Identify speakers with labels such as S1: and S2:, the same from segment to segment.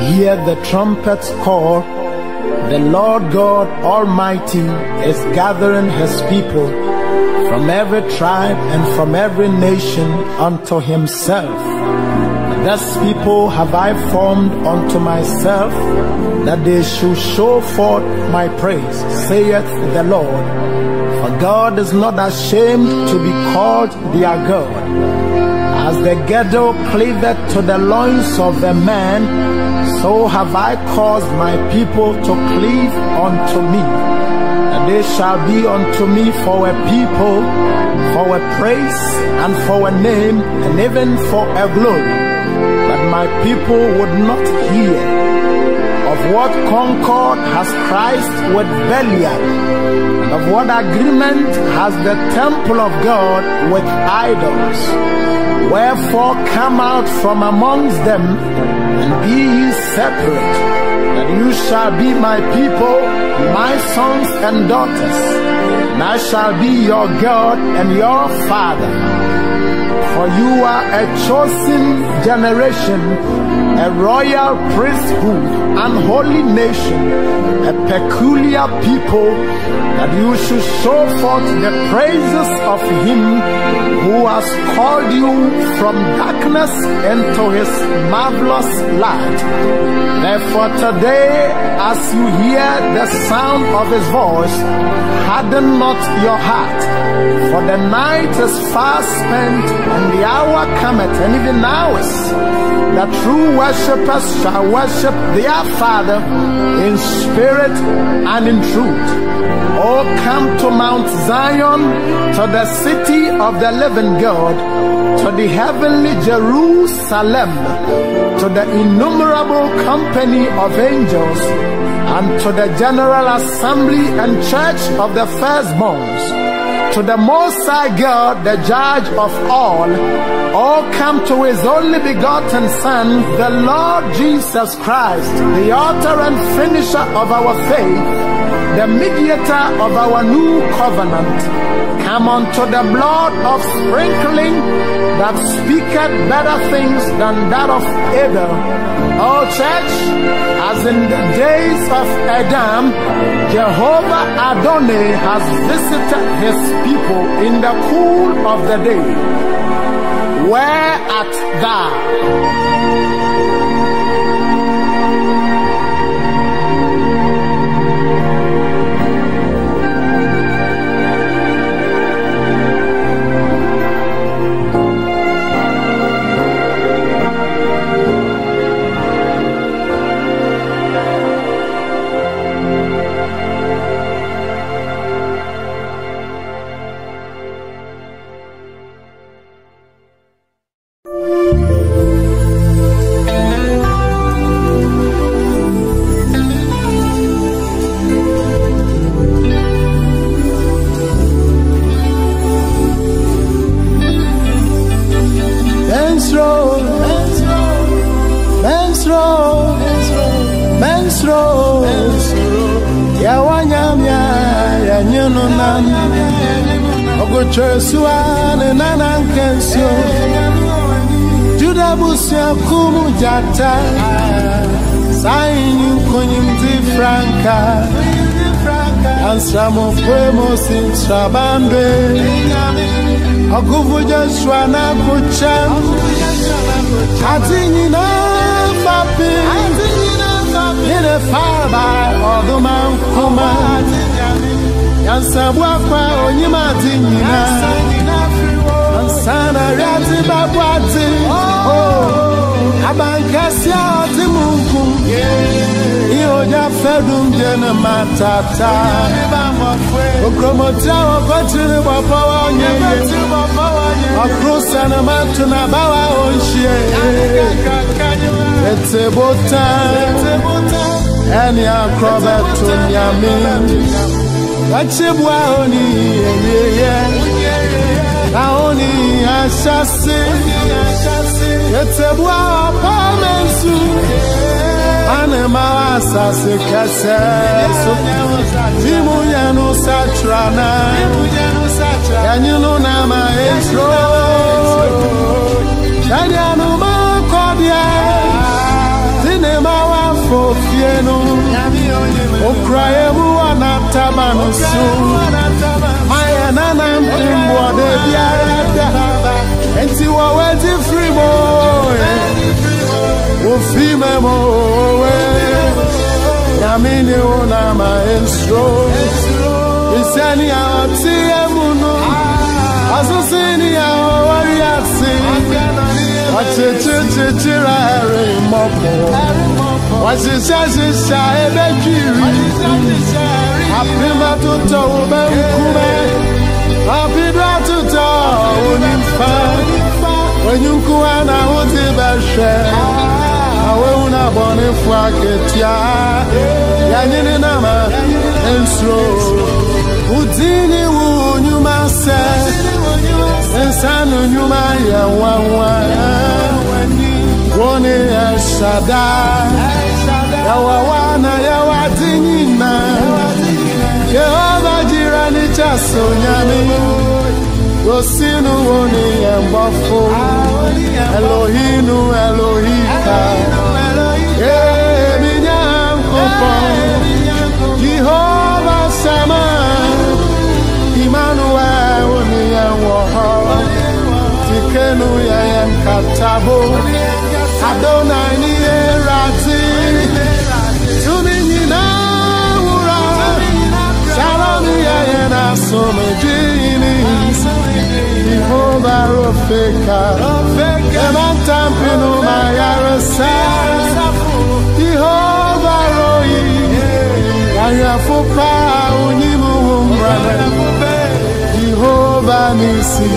S1: Hear the trumpets call. The Lord God Almighty is gathering his people from every tribe and from every nation unto himself. Thus people have I formed unto myself, that they should show forth my praise, saith the Lord. For God is not ashamed to be called their God. As the girdle cleaveth to the loins of the man, so have I caused my people to cleave unto me. And they shall be unto me for a people, for a praise, and for a name, and even for a glory. But my people would not hear. Of what concord has Christ with Belial? Of what agreement has the temple of God with idols? Wherefore come out from amongst them and be ye separate, that you shall be my people, my sons and daughters, and I shall be your God and your Father. For you are a chosen generation, a royal priesthood, an holy nation, a peculiar people, that you should show forth the praises of him who has called you from darkness into his marvelous light. Therefore today, as you hear the sound of his voice, harden not your heart, for the night is fast spent and the hour cometh, and even now is that true worshippers shall worship their Father in spirit and in truth. Oh, come to Mount Zion, to the city of the living God, to the heavenly Jerusalem, to the innumerable company of angels, and to the general assembly and church of the firstborns to the Most High God, the Judge of all, all come to His only begotten Son, the Lord Jesus Christ, the author and finisher of our faith, the mediator of our new covenant. Come unto the blood of sprinkling that speaketh better things than that of Abel. Oh, church, as in the days of Adam, Jehovah Adonai has visited his people in the cool of the day. Where art thou?
S2: Saini nkonyim ti franka Ansramo kwemo sinsrabambe Oguvu Joshua na kuchem Ati nyina fapi Yine faba oduma nkuma Yansabu kwa onyima ti nyina Ansana riati babwati Ioja fedum jena matata Okromotia okoti ni wapawa onyeye Okrusa na matu na bawa onshie Ete bota Eni akrobe tunyami Wachibwa oni yeyeye Aoni ashasi Ete bwa apamensu Ete bwa apamensu anamawasa sekɛsɛ so bi mu yɛ no na, ɛnye no nama ɛturo hyɛdeɛ
S1: no maakɔdeɛ de ne ma wafo fie no okuraeɛ mu wanataba no so mayɛ nanam mboɔde biara da enti wɔwɔ adi firi wofi mɛmɔ owe nyame ne wo nama nsuro bisɛni a ɔteɛ mu no asese ni a ɔwɔre ase ɔkyekyerɛkyekyerɛ ɛremmɔpɔ wɔhyehyɛhyehyɛ ɛbɛdwiri apem atotɔ wo bɛnkume apidu atotɔ wo nimfa onyunkuwa na wo te bɛhwɛ wewu na abọnefu aketia yanyini nama ensuro udini wu nyuma sɛ nsanu nyuma ya yɛ wone woni ɛsada yawawa na yawa dinyina yehova jira ni jaso nyami. Rosinu woni mbafu, Elohinu Elohika kopo Jehovah Sama Tikenu ya em katabo Adonai ni erati Tumi nyina wura. Shalom ya yena somejini Jehovah Rofeka. Emantampinu Mayarasa Jehovah àyàfópa onímọ̀ọ́mọ́ra Jehovah nisi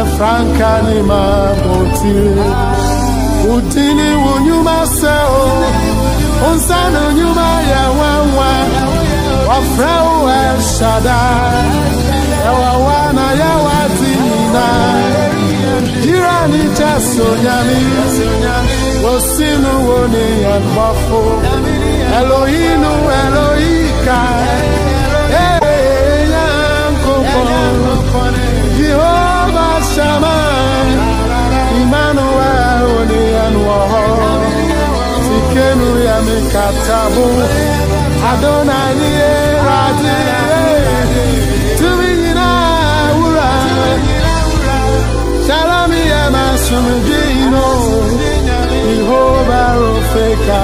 S1: efranka ni ma botire udini wunyuma se o onsana nyuma yawa wanwa wafra o eshada ewa wana ya watina jirani jaso nyami wosinu woni yanwafo. Elohinu Elohika yankopo Jehovah Shammah. Tikenu ya mikatabu Adonai ni eradi Tumi nyina wura Shalami ya masumjino Jehovah Rofeka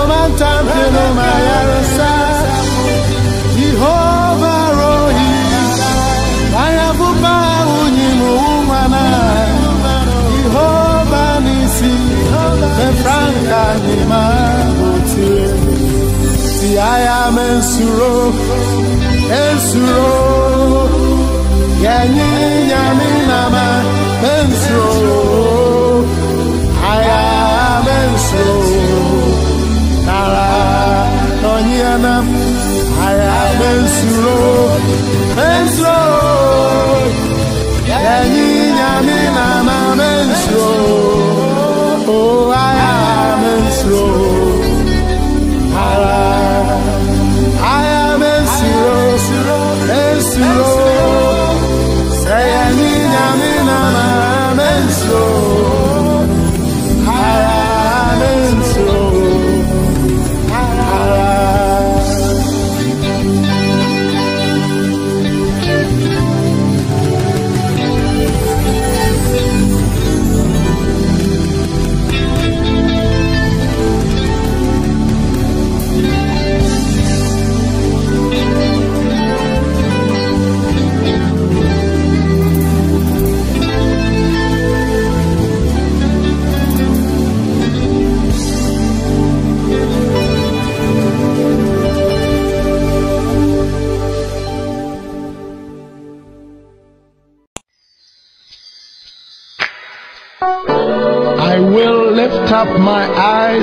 S1: Omantampino mayarasa Jehovah Rohi Ayabuba unyimu umwana Jehovah Nisi. Franka ni mabuti Ti aya mensuro Ensuro Yanyi nyami nama Mensuro I am in slow. Nara, no nyanam. I am in slow. In slow. Yanyi nyami nanam in slow. Oh.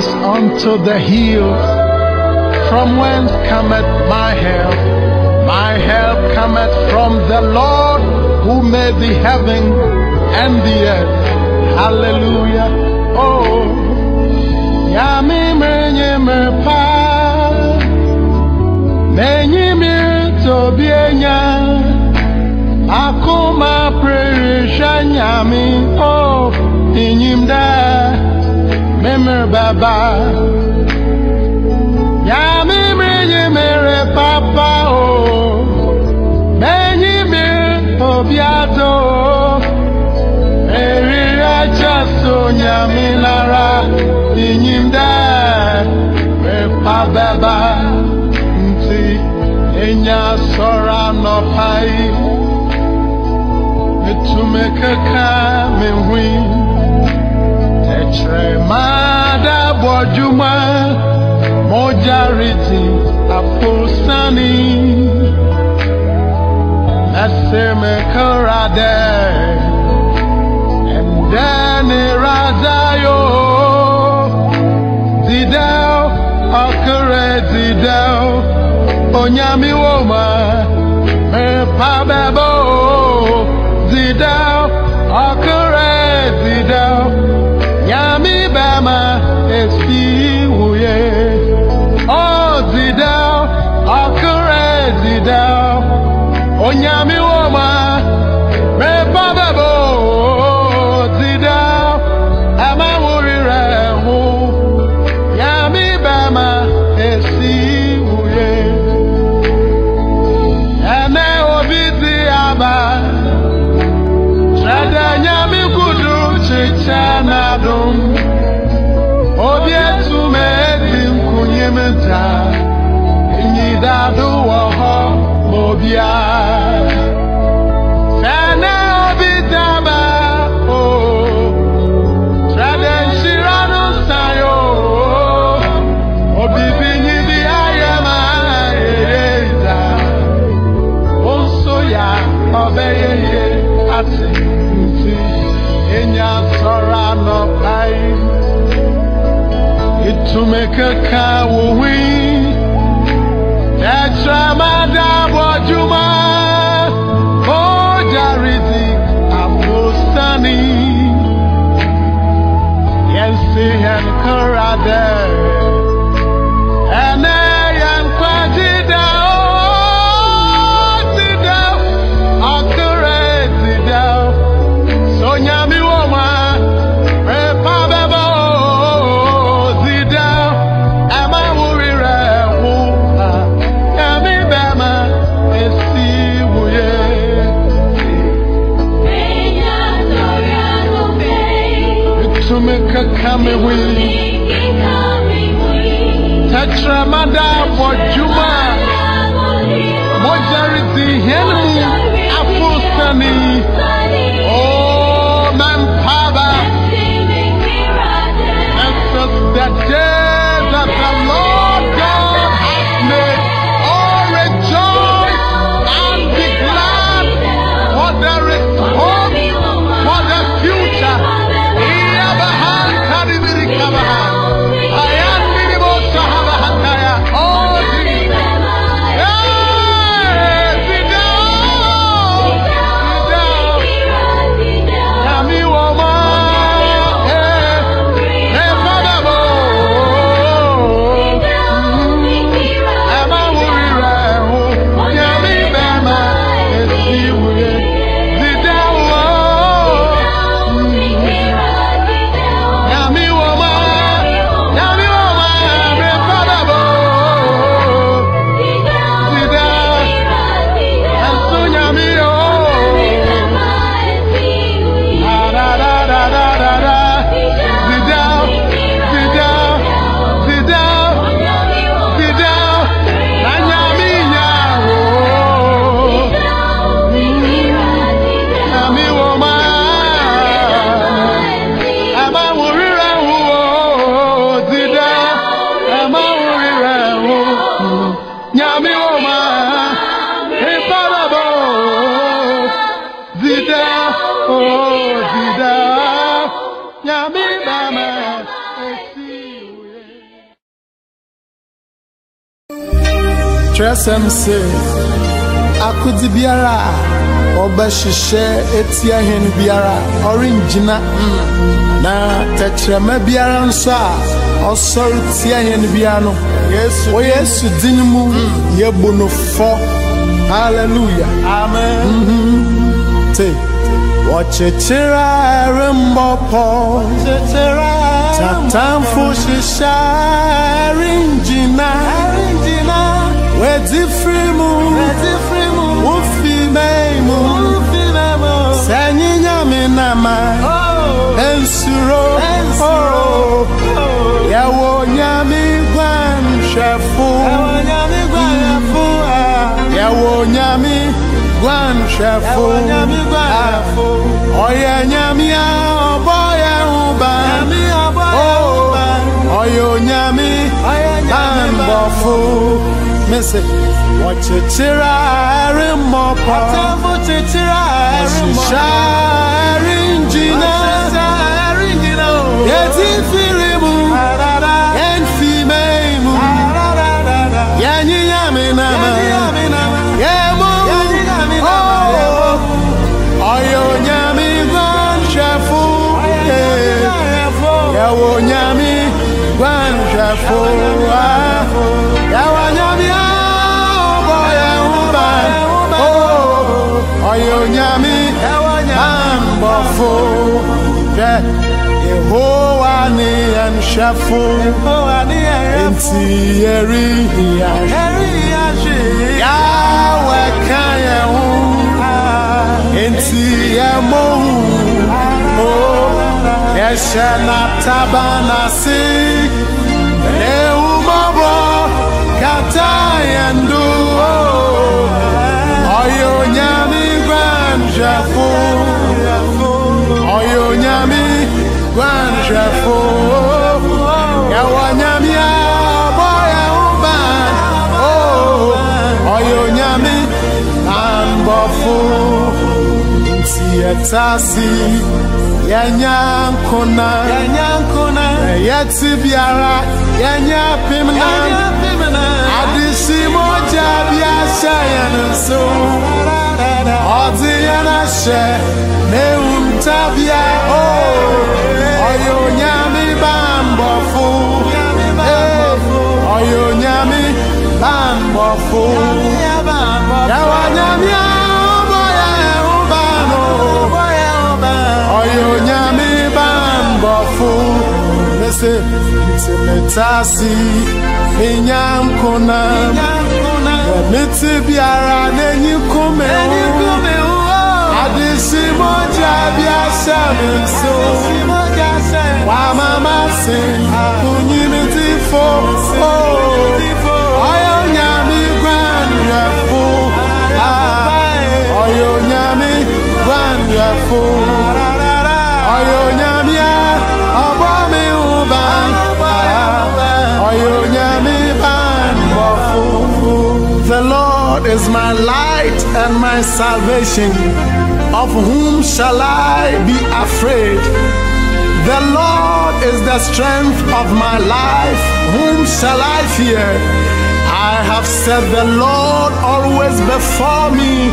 S1: Unto the hills, from whence cometh my help. My help cometh from the Lord who made the heaven and the earth. Hallelujah. Oh, Yami me me. Akuma prerisha nyami oh inyimda memory baba. Ya mmiri yi mere papa o. Menyi mmiri obi adọ o eriri aja so nyami lara. Inyim dẹ pepa bẹba nti enya sọra nọpa yi etume keka mehui ṣe máa dábọ̀júmọ́ mo járetí àfòsánni ẹsẹ̀ mi kọ́ra dẹ̀ ẹ̀ǹdẹ́ ni rázáyò dídẹ́ ọkùnrin. Ìtumẹ kankan wòwí ẹtùrẹ Ìtumí kankan mi wí. Tẹ̀trẹ̀ má dá bọ̀ jùmọ̀. Mojari di hien
S3: kyerɛsɛm se biara a ɔbɛhyehyɛ etia biara ɔrengyina na tɛkyerɛma biara nso a ɔsɔre tia hene biara no. Wɔ yesu din mu yɛbu no fɔ hallelujah.
S1: Amen.
S3: te wɔkyekyere a ɛrembɔ pɔ tatamfo hyehyɛ a ɛrengyina wedifirimu wofimeimu sɛnyinyamenama ensuro. Yɛwɔ nyame guanhwɛfo
S1: yɛwɔ
S3: nyame guanhwɛfo
S1: ɔyɛ nyame a ɔbɔ yɛ ho ban ɔyɛ onyame banbɔfo mese wɔkyekyere a ɛremmɔpɔ
S3: Atamfo kyekyere a ɛremmɔ
S1: hyehyɛ a ɛrengyina
S3: Ɔhyehyɛ a ɛrengyina
S1: yɛti firi mu yɛmfi mei mu yɛnye nyame nama
S3: Yɛne nyame nama.
S1: yɛmo
S3: Yɛne nyame nama, yɛmo.
S1: ɔyɛ onyame guanhwɛfo. yɛwɔ nyame guanhwɛfo yawanyamia oboye huba oye oh,
S3: onyami
S1: ambofo dɛ yehowa
S3: ni
S1: ɛnhyɛfo nti
S3: yɛri hia
S1: yawɛ ka yɛ ho nti yɛ mo. Oh, Hu o yɛhyɛ nataba nase. yandu. Oyo nyami gwanjafu oyo nyami gwanjafu yawa nyami abo ya yɛtase yɛnyɛ nkona yɛte biara
S3: yɛnyɛ
S1: apem
S3: na
S1: adesi mogya bi ahyɛ yɛn nso ɔde yɛn ahyɛ na ewu ntabea o ɔyɛ onyame bambɔfo ɔyɛ onyame bambɔfo yɛwɔ nyame a. mbo fu nese
S3: timetasi minyankona
S1: ẹmiti biara n'enyi
S3: kume wu
S1: adisi moja bi ase mi nso wa mama si
S3: kunyi
S1: mi ti fo ọyọ nyami gbanyẹ fo ọyọ nyami gbanyẹ fo ọyọ nyami. Is my light and my salvation of whom shall i be afraid the Lord is the strength of my life. Whom shall I fear? I have set the Lord always before me.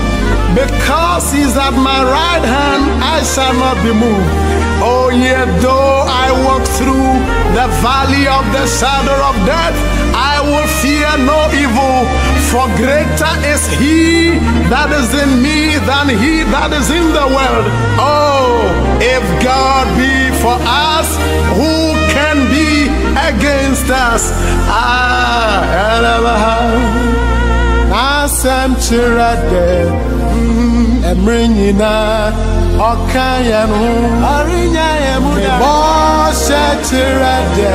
S1: Because he's at my right hand, I shall not be moved. Oh, yet though I walk through the valley of the shadow of death, I will fear no evil. For greater is he that is in me than he that is in the world. Oh, if God be for us, who can be against us? Ah, Asem chirade, emri nyina, ọka yẹn ho.
S3: Ọ̀rìnyà yẹn mú dà.
S1: Bọ́ọ̀ṣẹ́ chirade,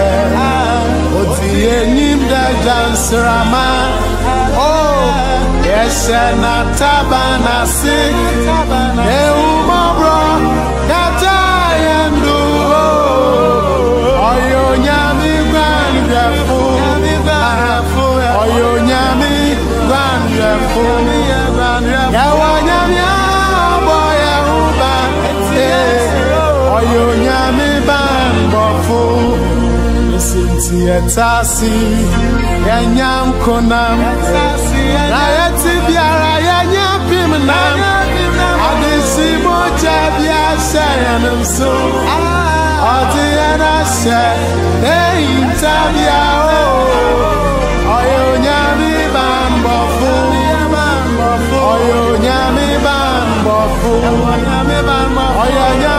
S1: oti yẹsẹ na taba na si, ewu mọ̀brọ̀, kata yẹn do. Ọyọ nyami gbanjẹfu, ọyọ nyami gbanjẹfu. Yẹwọ nyami abọ yẹhu ba, ọyọ nyami bambọfu. sinti etasi yenyam konam na yeti biara yenyam pim nam. Adisi moja bia shayanam so odi yana she ei a. o. Oyo nyami bambo fu oyo nyami bambo fu oyo nyami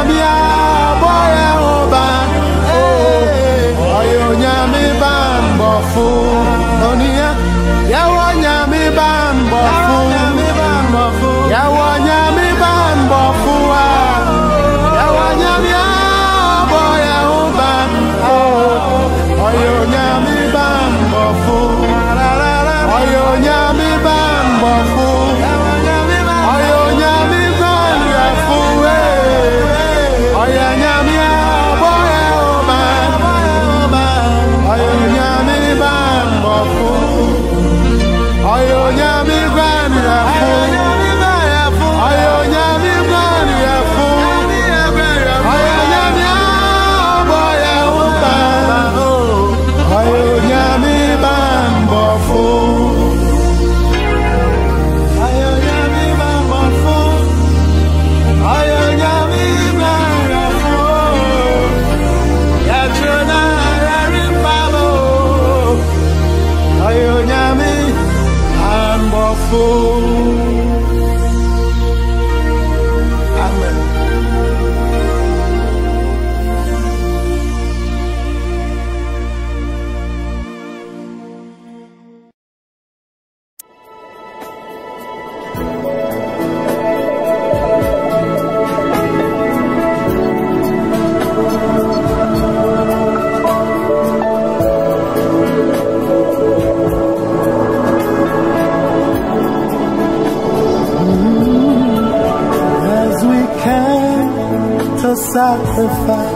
S1: sacrifice.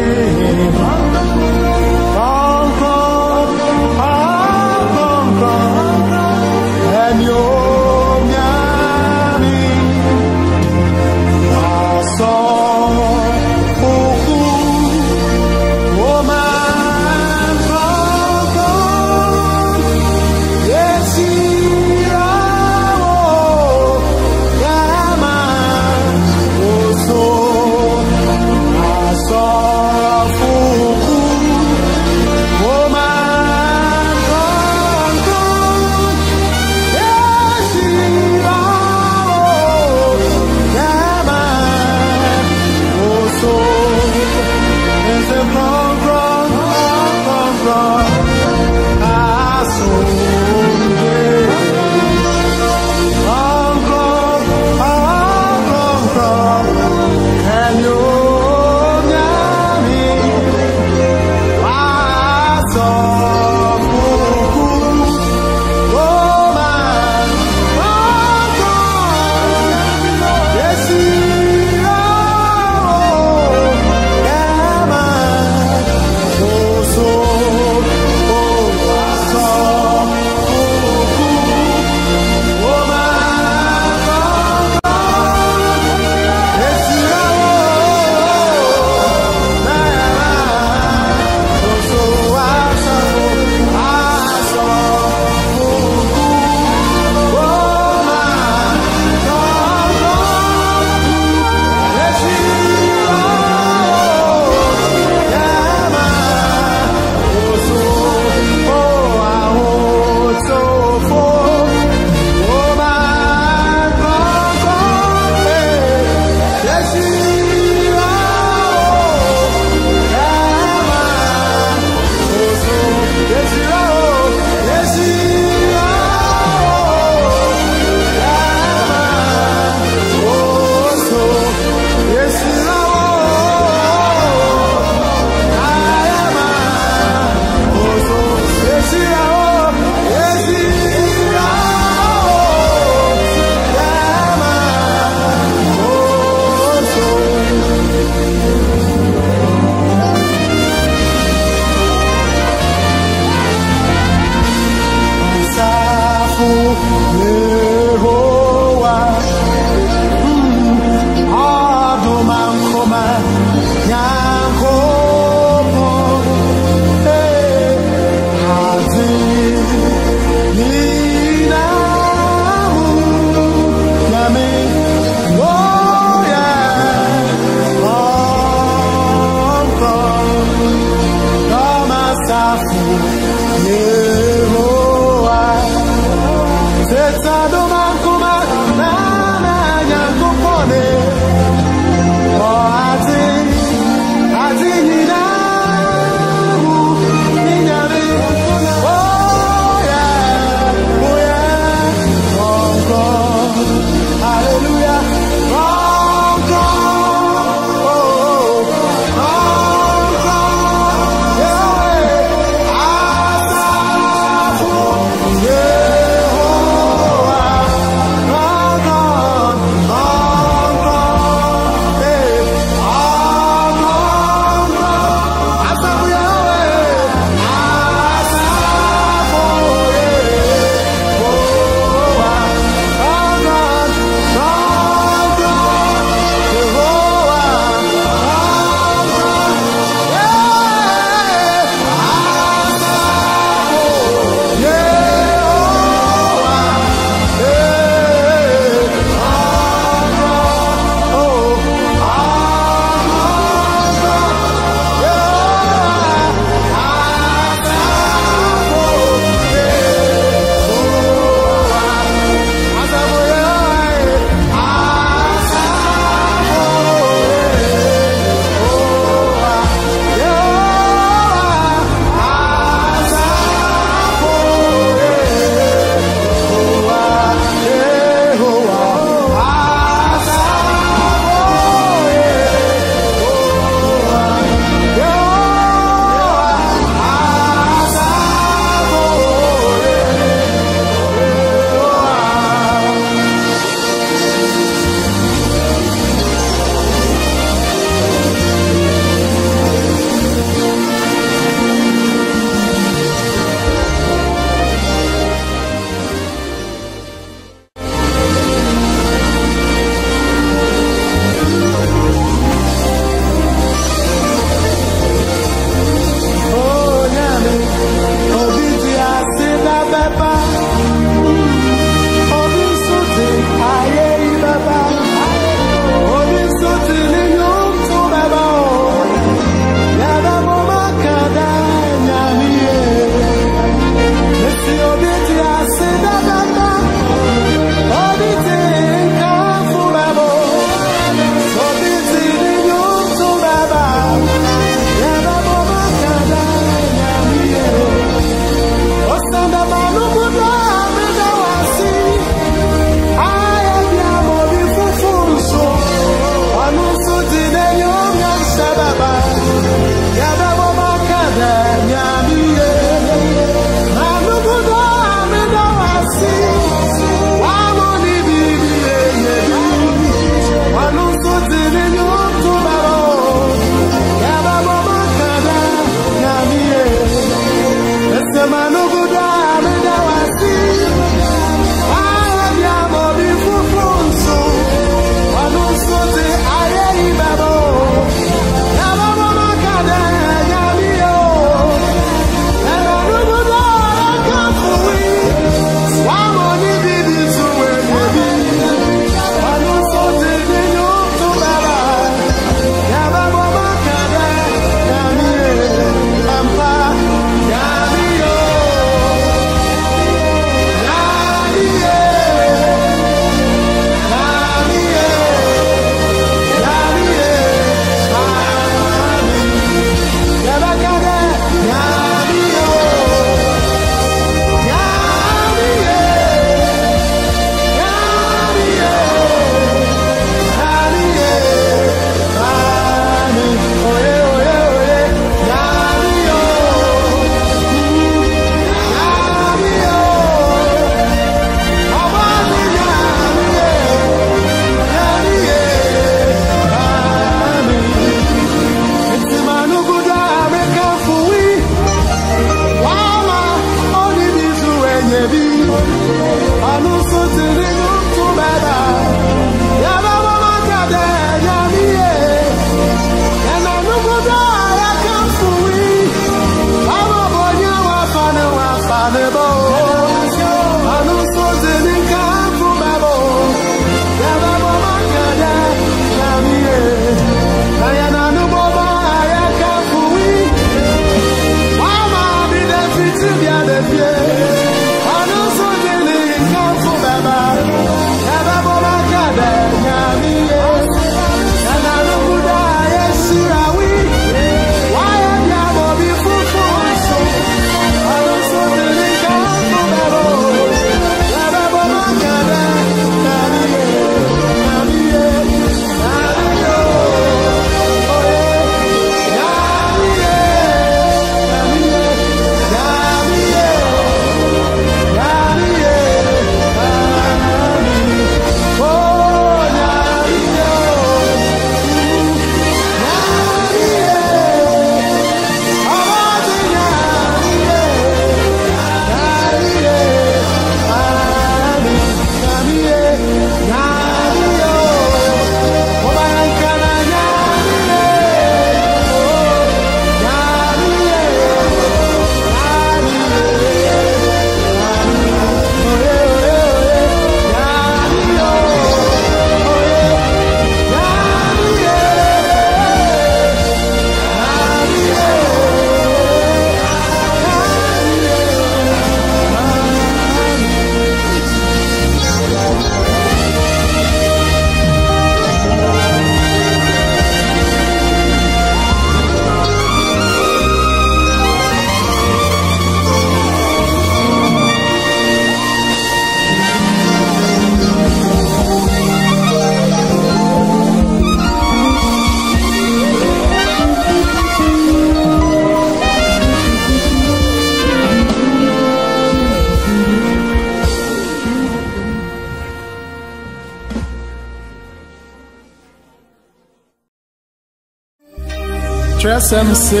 S1: Atwerɛsɛm se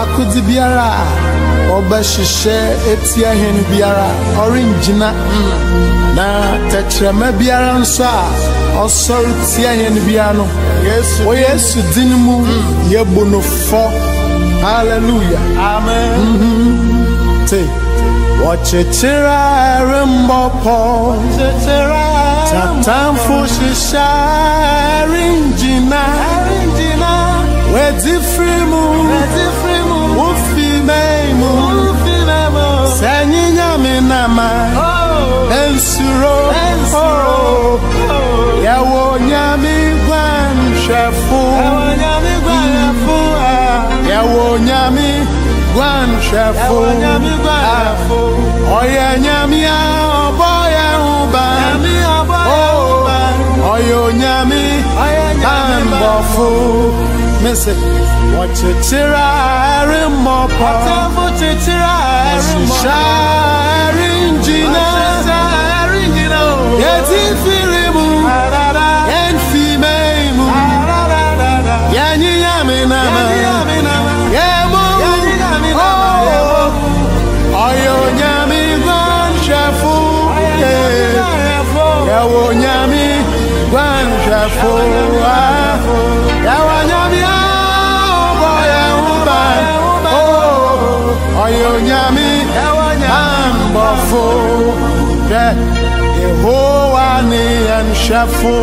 S1: akodi biara a ɔbɛhyehyɛ etia hene biara ɔrengyina na tɛkyerɛma biara nso a ɔsɔre tia hene biara no wɔ yesu din mu yɛbu no fɔ hallelujah.
S3: Amen.
S1: te wɔkyekyere a ɛremmɔ pɔ
S3: Tetera.
S1: tatamfo hyehyɛ a ɛrengyina.
S3: Redifrimu Redifrimu
S1: Ufi meimu Ufi
S3: meimu
S1: Senyi nyami nama
S3: Oh.
S1: Ensuro Oh. Yawo nyami gwan
S3: shefu Yawo nyami gwan
S1: shefu Yawo nyami
S3: gwan shefu Yawo
S1: nyami gwan shefu Oye nyami ya oboye
S3: uba Nyami
S1: oboye
S3: uba
S1: Oyo nyami
S3: Oye nyami
S1: bambofu mese wɔkyekyere a ɛremmɔ pɔ
S3: Tafo tetera.
S1: hyehyɛ a ɛrengyina
S3: Arindina.
S1: yɛdi firi mu
S3: Arara.
S1: mu nama.
S3: Nyami nama.
S1: yɛmo
S3: Yɛnyi nyame nama, yɛmo.
S1: ɔyɛ onyame guanhwɛfo
S3: Nyami gwayafo.
S1: yɛwɔ nyame guanhwɛfo Oh, ɔyɛ onyame
S3: Ewa nyami.
S1: ambɔfo hwɛ yehowa ne yɛnhwɛfo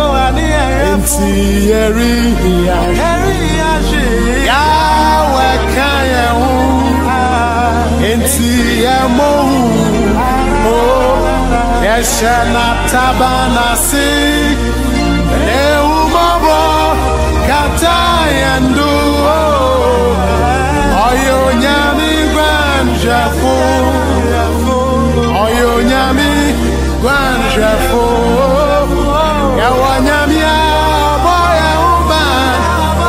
S3: Oh, ani ayafo.
S1: enti yɛrehia
S3: Eri yashi.
S1: yawɛ ka yɛn ho enti yɛmɔhu o yɛhyɛ n'ataba n'ase ehumɔbɔ kata yɛn do ɔyɛ gwanjafo oyo nyami gwanjafo yawa nyami aboya uba.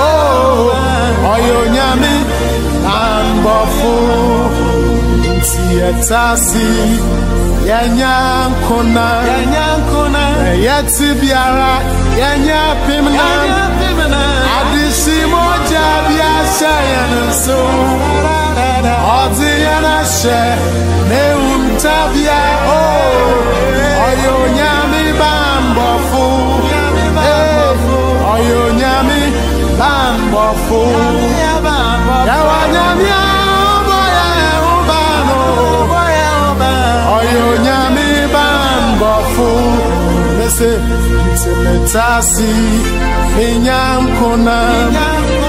S1: Oh, oyo nyami ambofo
S3: yanyankona
S1: ɛyɛti biara yɛnyɛ apim nam şeyenin su Adı yana şe ne untabya o oh. Ayo nyami bambofu. Ayo nyami bambofu. Yawa nyami aboya ubano. Ayo nyami bambofu. Nese, nse metasi, minyankona Minyankona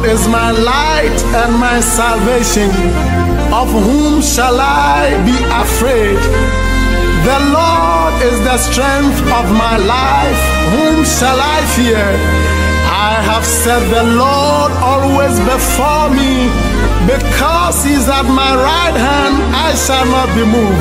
S1: lord is my light and my salvation of whom shall i be afraid the Lord is the strength of my life. Whom shall I fear? I have set the Lord always before me. Because he's at my right hand, I shall not be moved.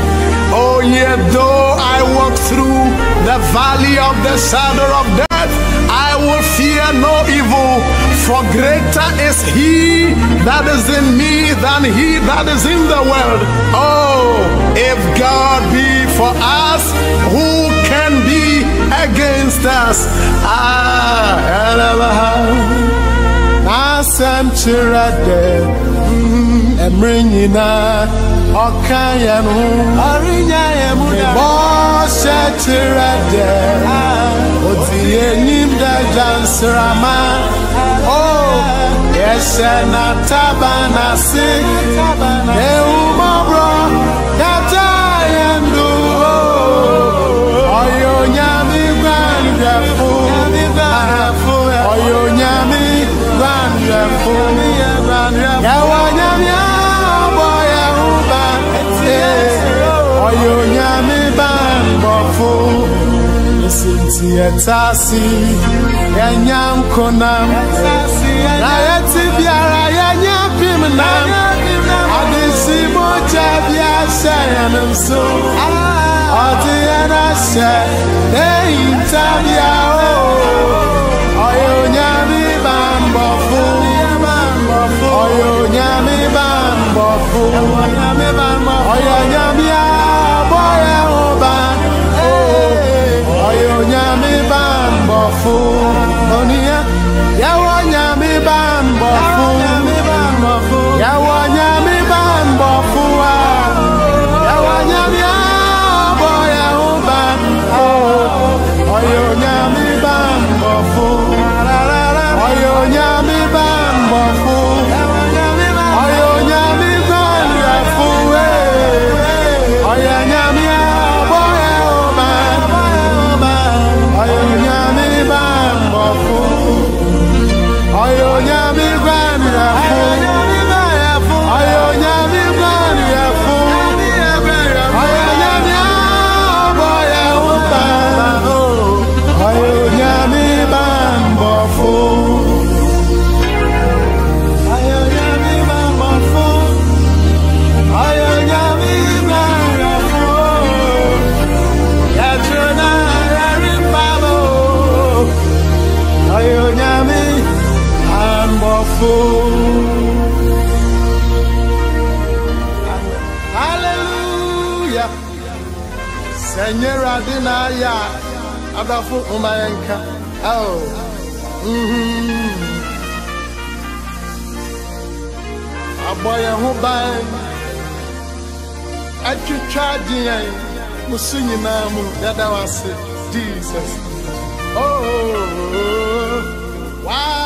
S1: Oh, yet though I walk through the valley of the shadow of death, I will fear no evil. For greater is he that is in me than he that is in the world. Oh, if God be for us, who can be against us? Ah, asɛm kyerɛ dɛ ɛmmerɛ nyinaa ɔka yɛn ho bɔhyɛ kyerɛ dɛ ɔdi yɛnim dɛ gyansrama o Shena Tabanasi, Eumobro, Katayendo, Oyo Nyami Grandiafu, Oyo Nyami Grandiafu, Yawa Nyami Aboya Uba, eh, Oyo Nyami Bambofu, Sinti Etasi, Yanyam Konam, Etasi, Oh, Sayanum so Adiana said, Hey, Tabia, Oyo Yami Bambofu, Oyo Yami Bambofu, Oyo Yami Bambofu, ade na ayɛ a abrafo nwoma oh. mm-hmm. ho ban atwitwa adi yɛn nyinaa mu yɛda wo ase jesus. Oh, oh, oh. Wow.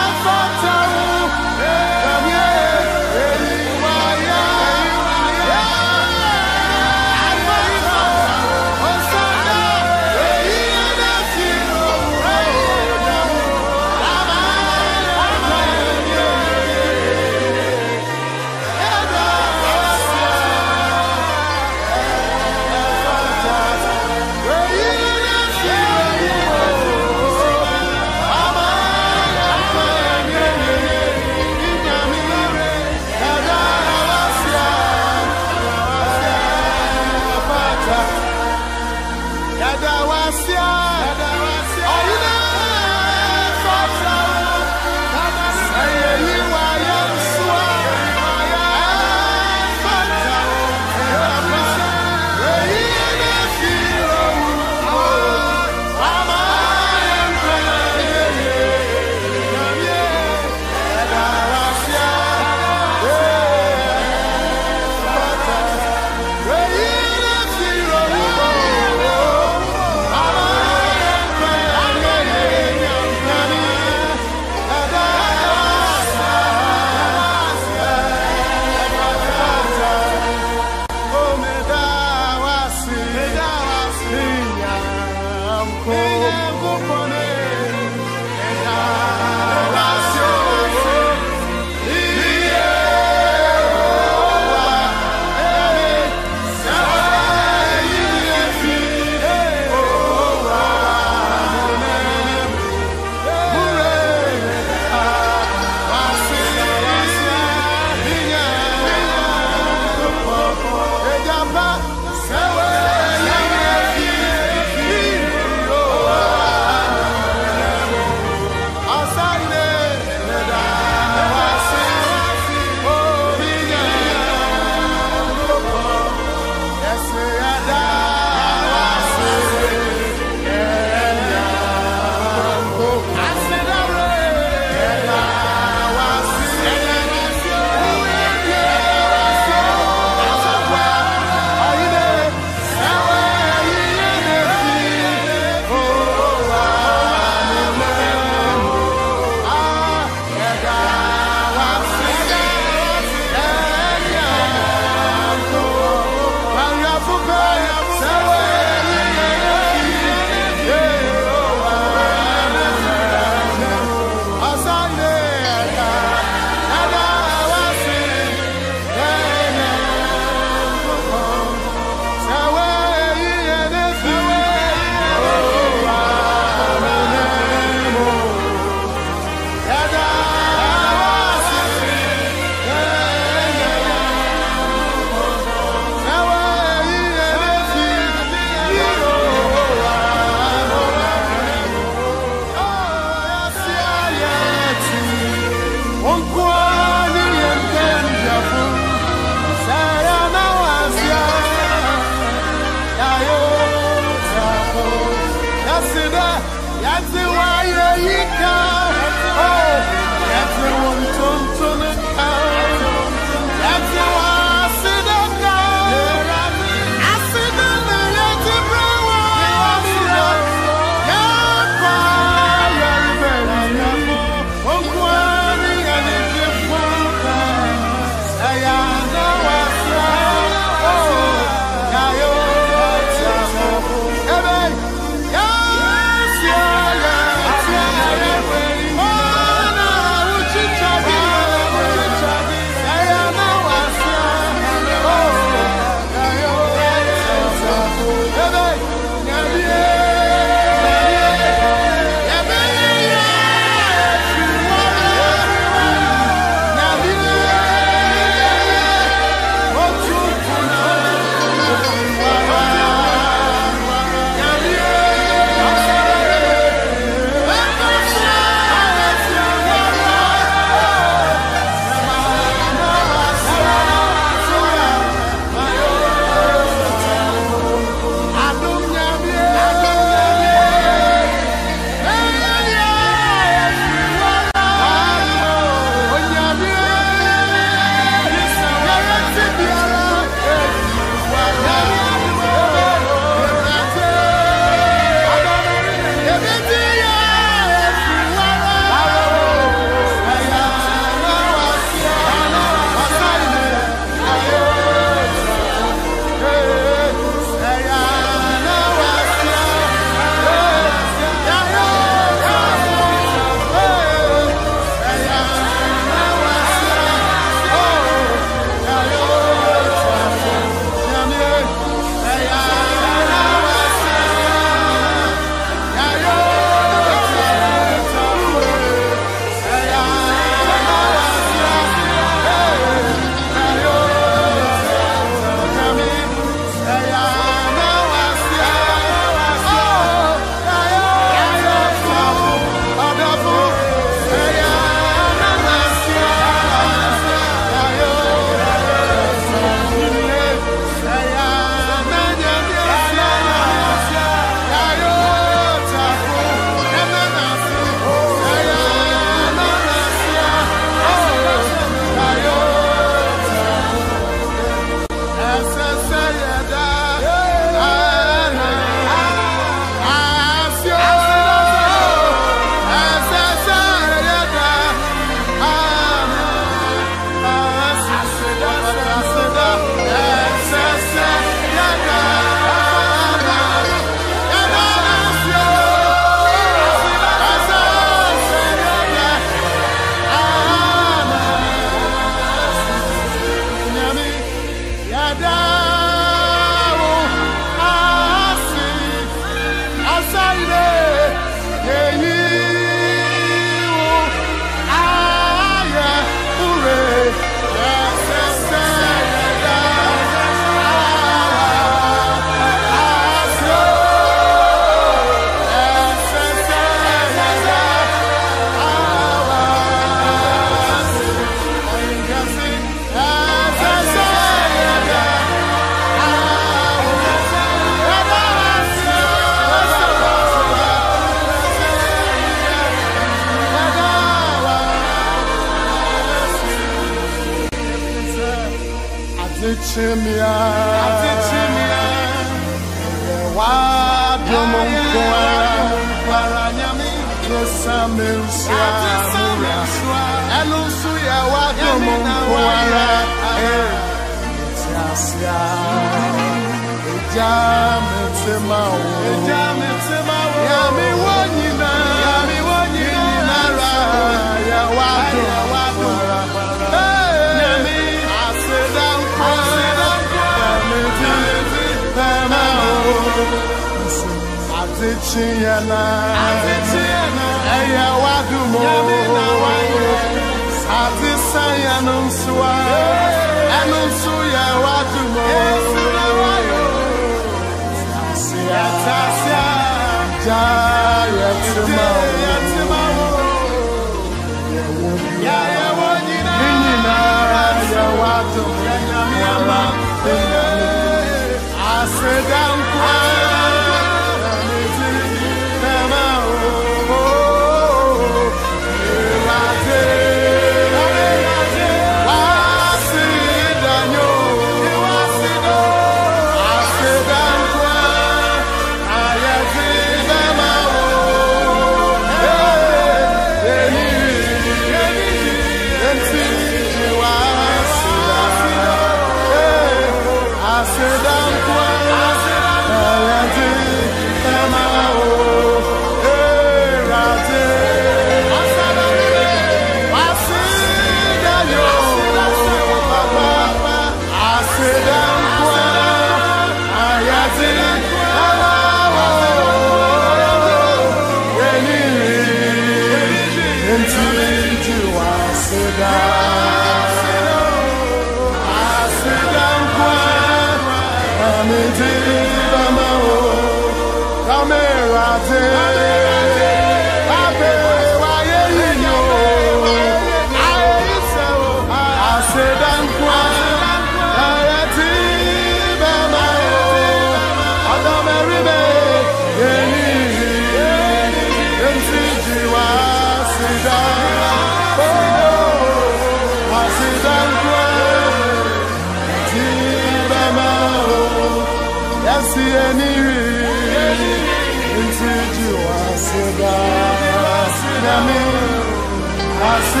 S1: Nasıl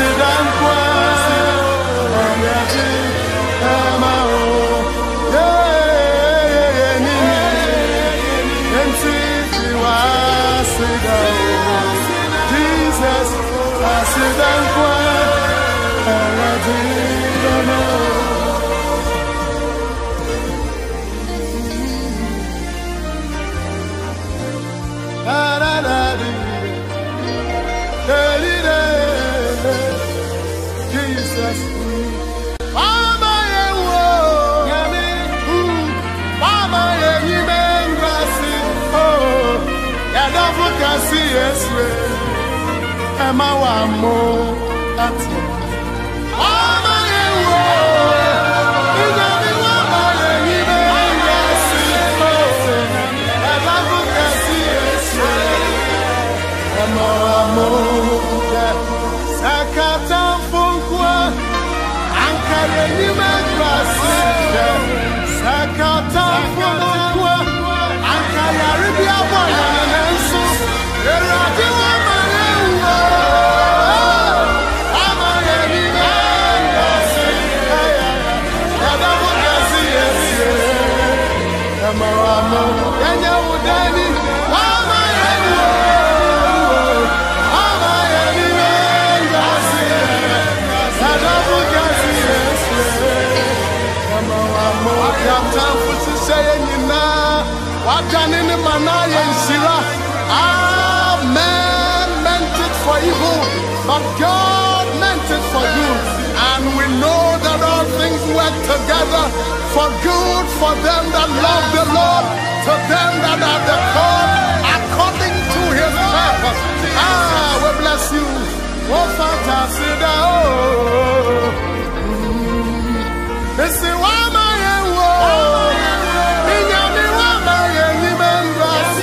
S1: amor. together for good for them that love the Lord, to them that are the called according to his purpose. Ah, we bless you. Oh, fantastic. Oh, mm. this is why my Yes, yes, yes, yes,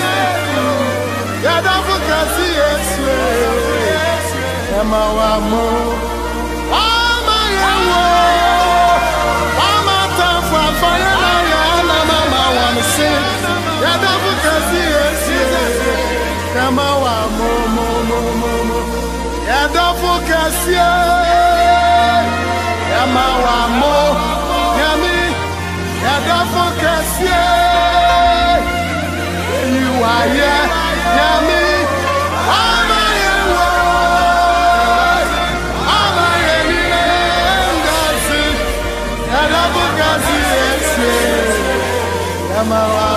S1: yes, yes, yes, yes, yes, my life.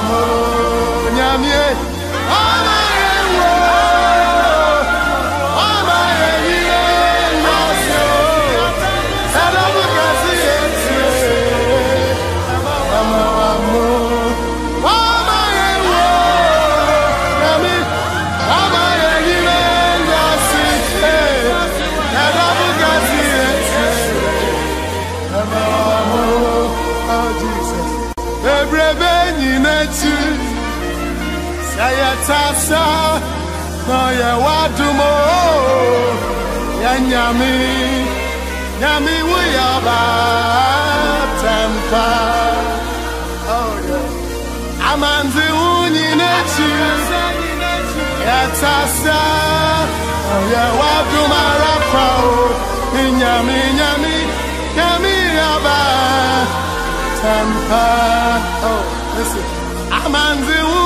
S1: sasa na ya wadumo ya nyami nyami wuya ba tempa oh yeah. Amanzi unyinechi ya sasa na ya waduma rafa o nyami nyami nyami ya ba tempa oh listen. Amanzi unyinechi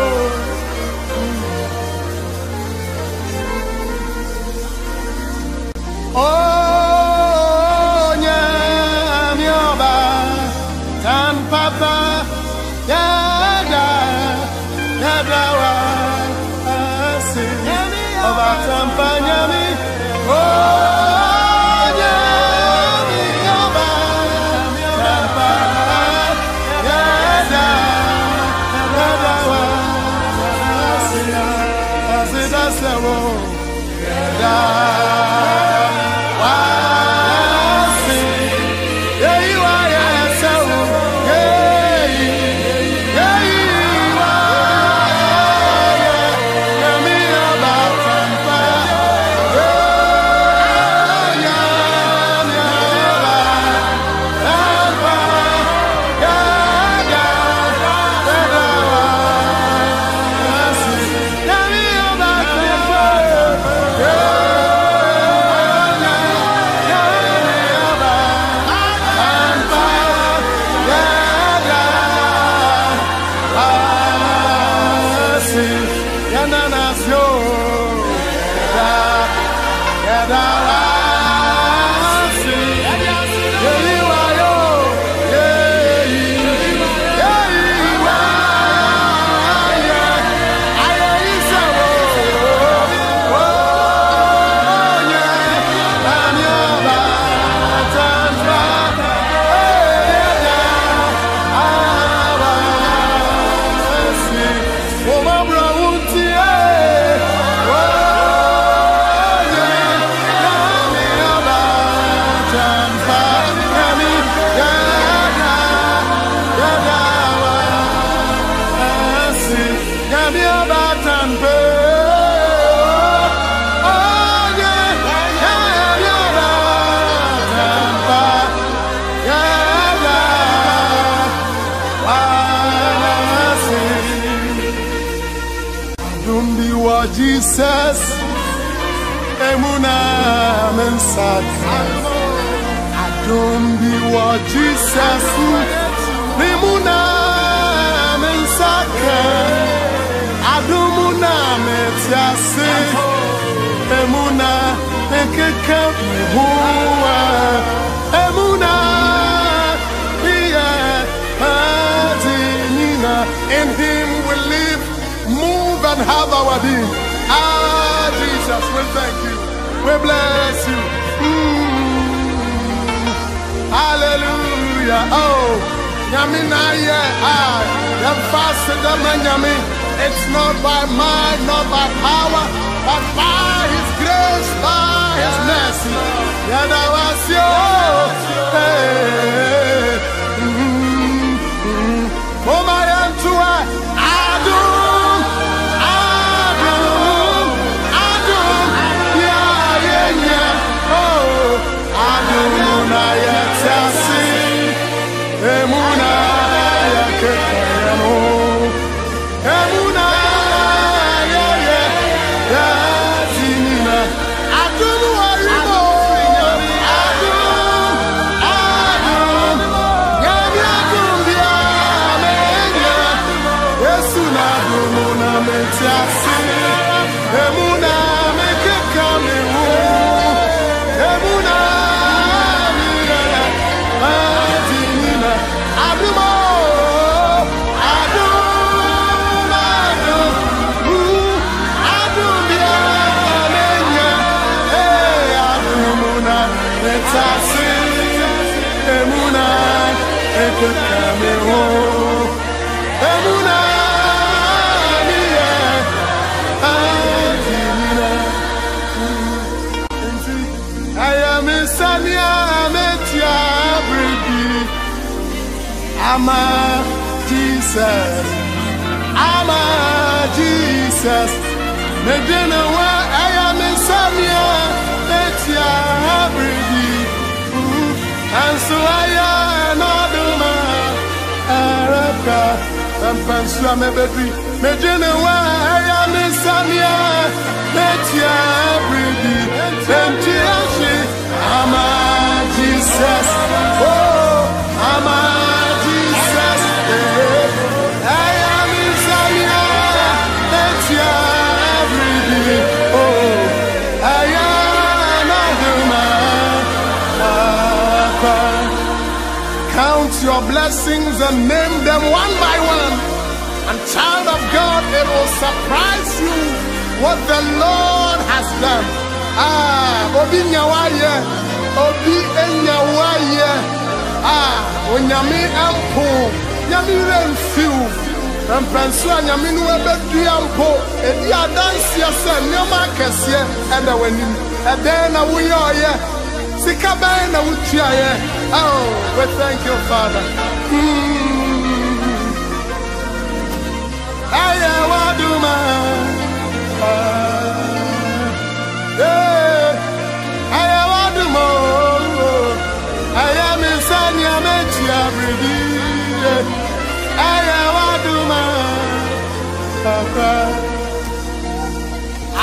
S1: pẹpẹ.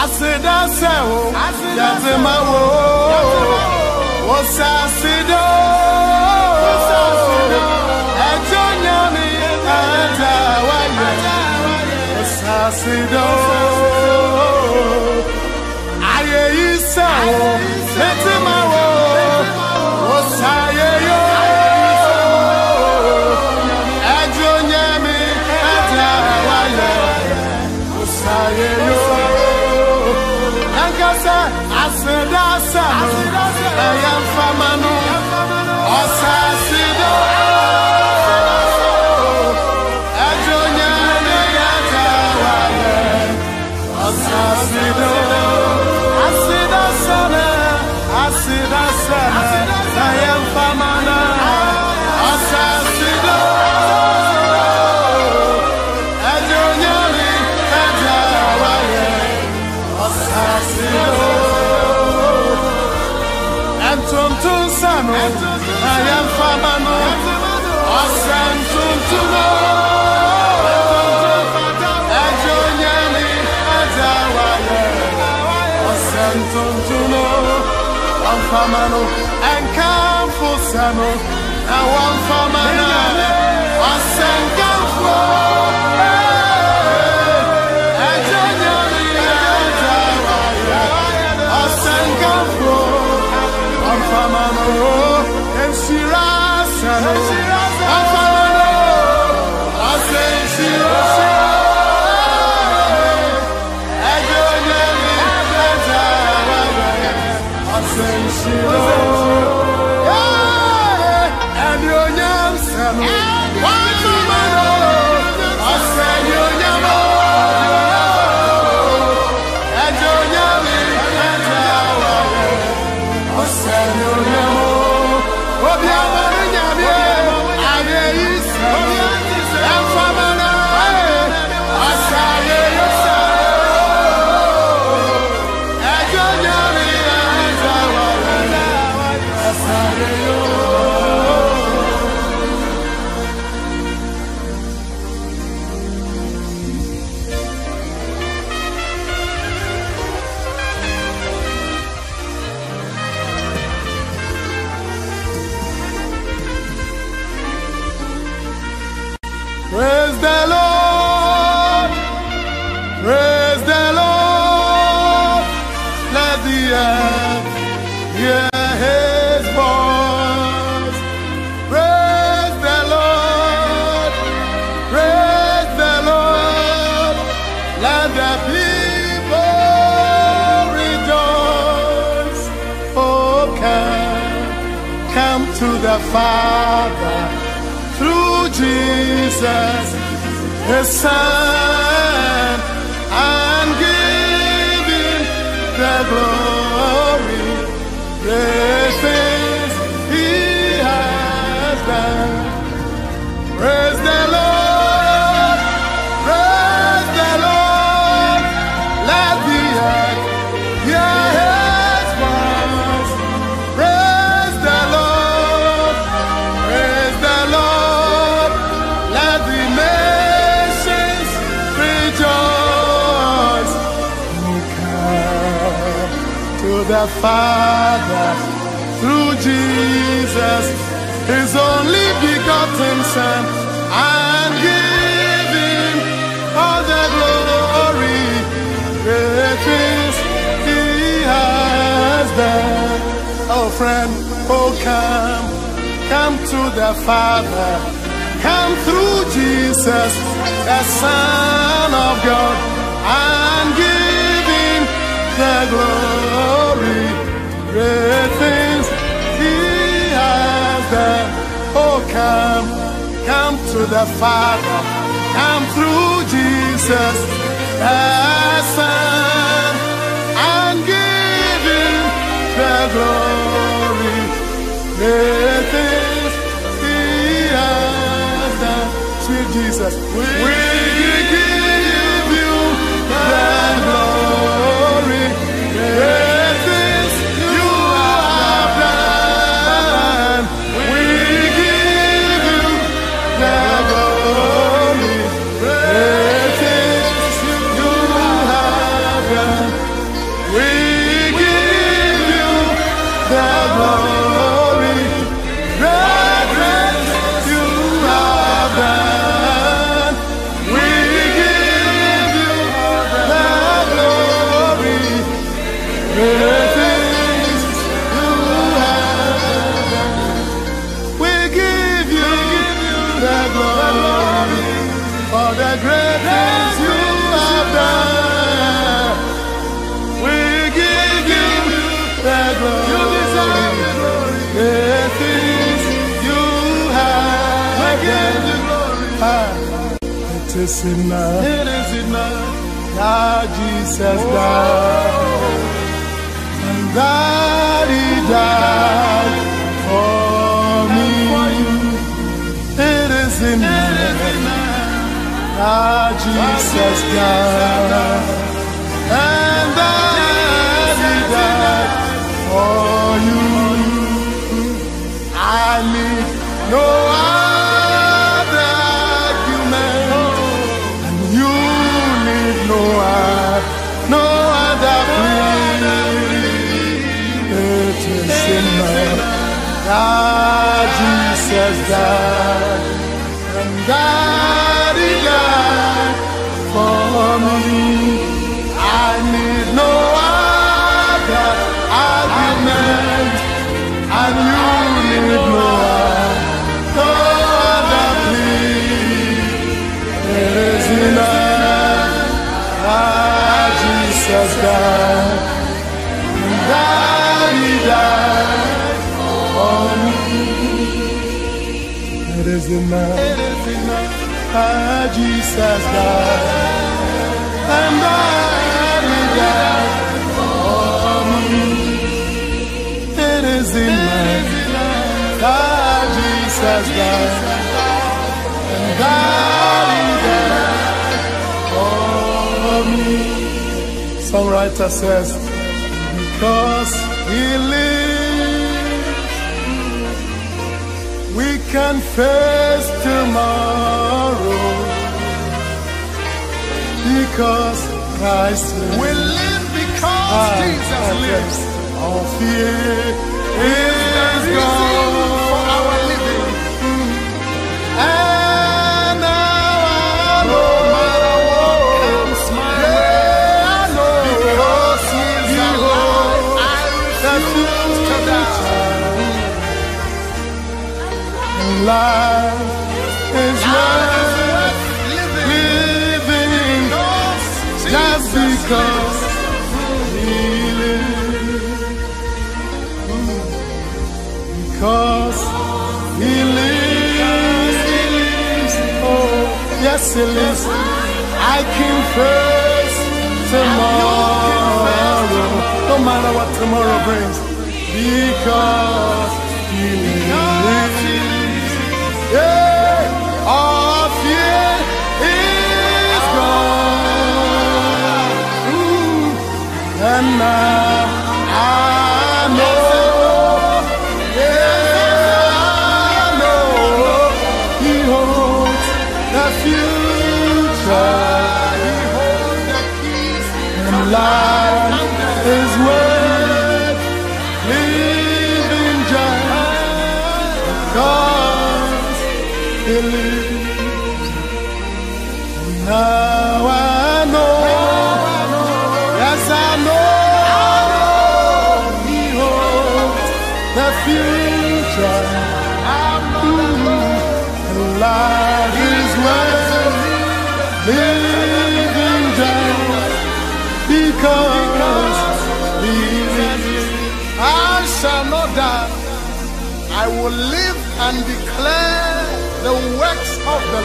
S1: àṣìdáṣẹ́ o jàdí máa wò ó ó ṣàṣìdó. ẹjọ́ yẹn mi ẹ̀ẹ́dà wáyé ó ṣàṣìdó. ayé yìí sẹ́wọ̀n. Praise His Son, Father through Jesus, His only begotten Son, and give Him all the glory. Great things He has done. Oh, friend, oh, come, come to the Father, come through Jesus, the Son of God, and give Him the glory. Great things He has done. Oh, come, come to the Father, come through Jesus, the Son, and give Him the glory. Great things He has done. Sweet Jesus, we, give you the glory. Great is enough. It is enough. That Jesus died. And that He died for me. It is enough. That Jesus died. And that He died for you. I need no other Just that is the night. It is the night. Ah, Jesus died. And I died for me. It is the night. Ah, Jesus died. And I died for me. Songwriter says, because can face tomorrow because Christ lives.
S4: We live because
S1: ah,
S4: Jesus lives.
S1: All fear is gone. life is worth
S4: living
S1: just because we live. Because he lives. Oh, yes, he lives. I can face tomorrow, no matter what tomorrow brings. Because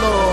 S4: Lord.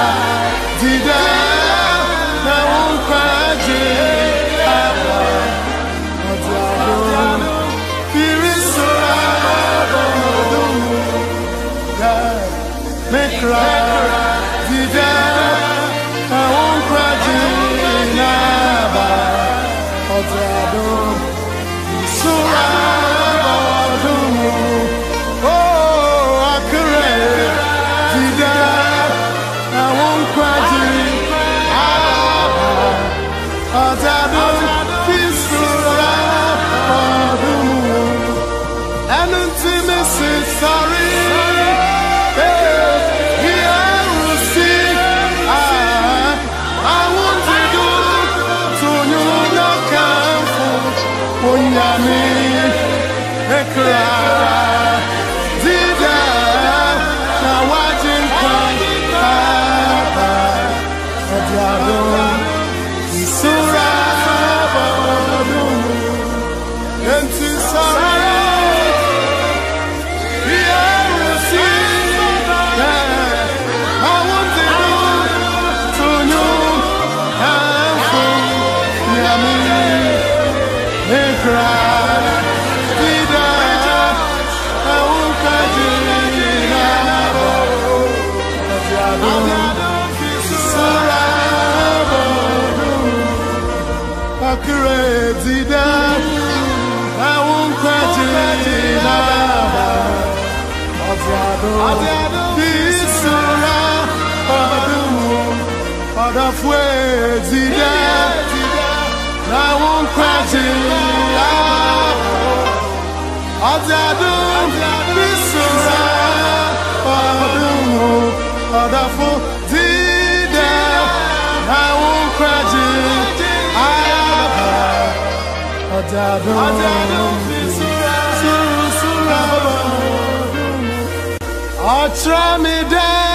S5: tìdẹ làwọn ń pàjẹ ìyá ọtí ọdún bí sùúrà ọdún ọdọ fún tìdẹ làwọn ń pàjẹ ìyá ọtí ọdún bí
S1: sùúrà ọdún ọtí ọdún mi dẹ.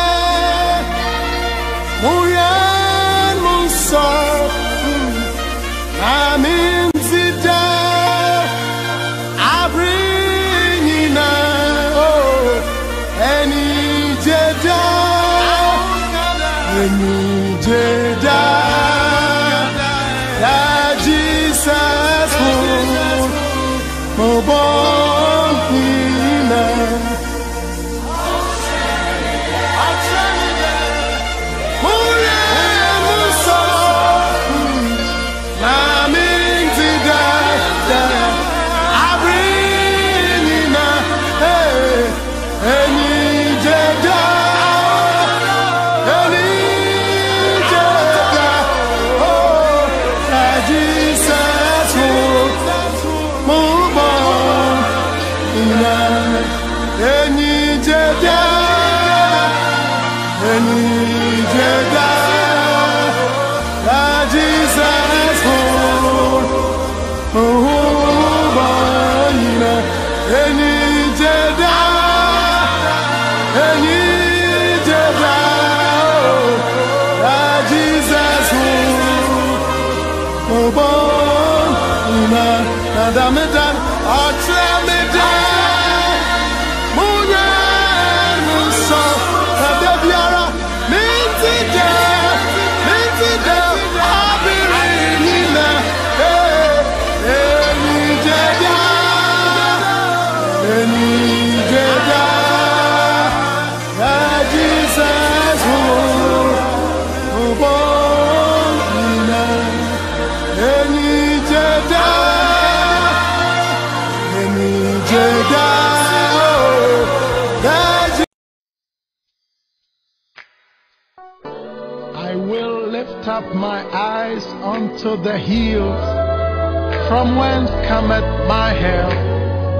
S1: Unto the hills, from whence cometh my help.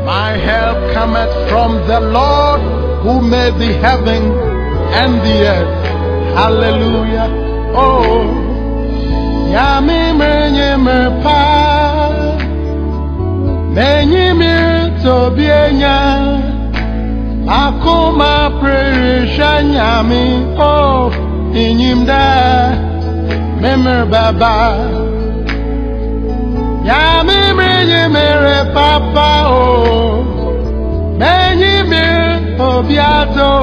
S1: My help cometh from the Lord who made the heaven and the earth. Hallelujah. Oh, Yami menye me pa, menye me tobienya. Akoma prerisha nyami oh inyimda baba Ya mi mi papa o. Me yi mi obiado.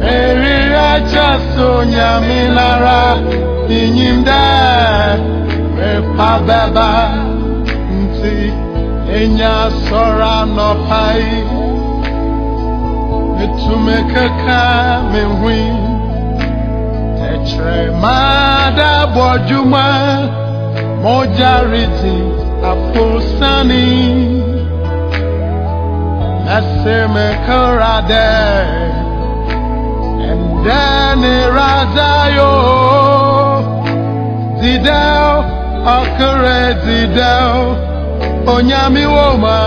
S1: Eri aja so nya mi lara. Inyim da e re beba. Nti enya sora no pai. Metume kaka me hui. Etre mada bojuma. Mojariti afusani Nasime karade. Ndeni razayo Zidel okere zidel Onyami woma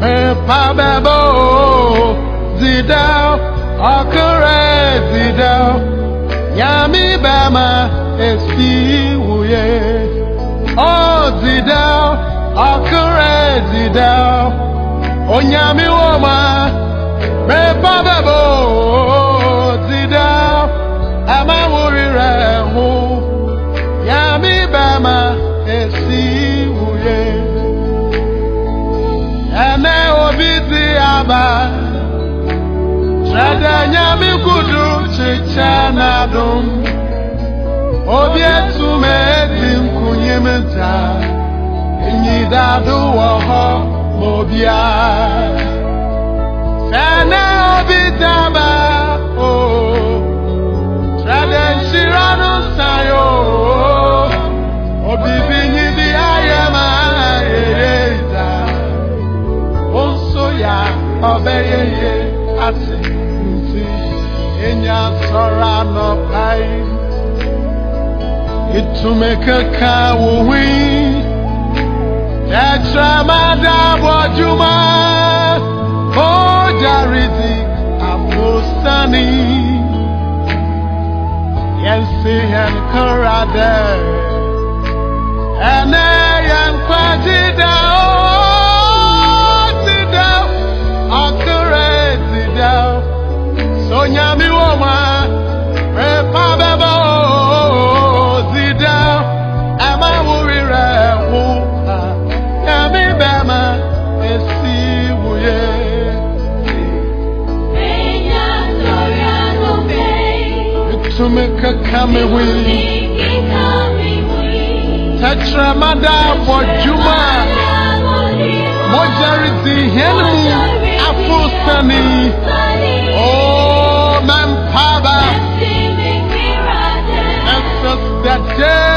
S1: Mepabebo. Zidel okere zidel Nyami bema esi wuye ọzidẹ ọkụrụ ezidẹ onyamiwoma mebabebo zidẹ amawurire hụ yamibema esi wuye ene obi ti aba trede nyamikudu chiche na dum obi etume menta enyi dado wɔ hɔ ma obia sɛ ne obi daba o. Trɛ de nhyira no nsan o. Obibi nyi di ayɛ ma ere da o nso ya ɔbɛyɛ yie ati nti enya sɔrɔ anɔpa yi itumekeka wowi ẹtramada bọjúmọ ó dàrídì àfọsánì yẹn sì yẹn kọra dẹ. Ẹnẹ yẹn pàdé dẹ. Nkame wei. Tekramada for Juma. Mojarity Henry Afusani. Oh, Mempaba. Excess that day.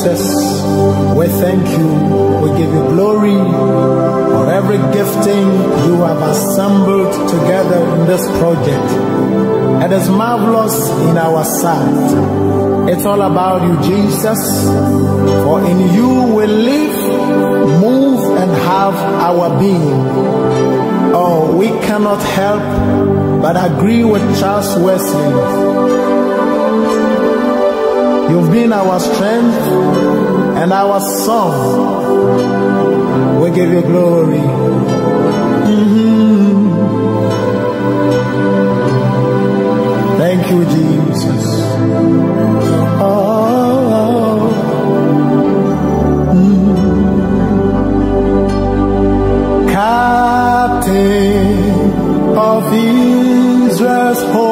S1: Jesus,
S3: we thank you. We give you glory for every gifting you have assembled together in this project. It is marvelous in our sight. It's all about you, Jesus. For in you we live, move, and have our being. Oh, we cannot help but agree with Charles Wesley. You've been our strength and our song. We give you glory. Mhm. Thank you, Jesus. Oh, mm. Captain of Israel's host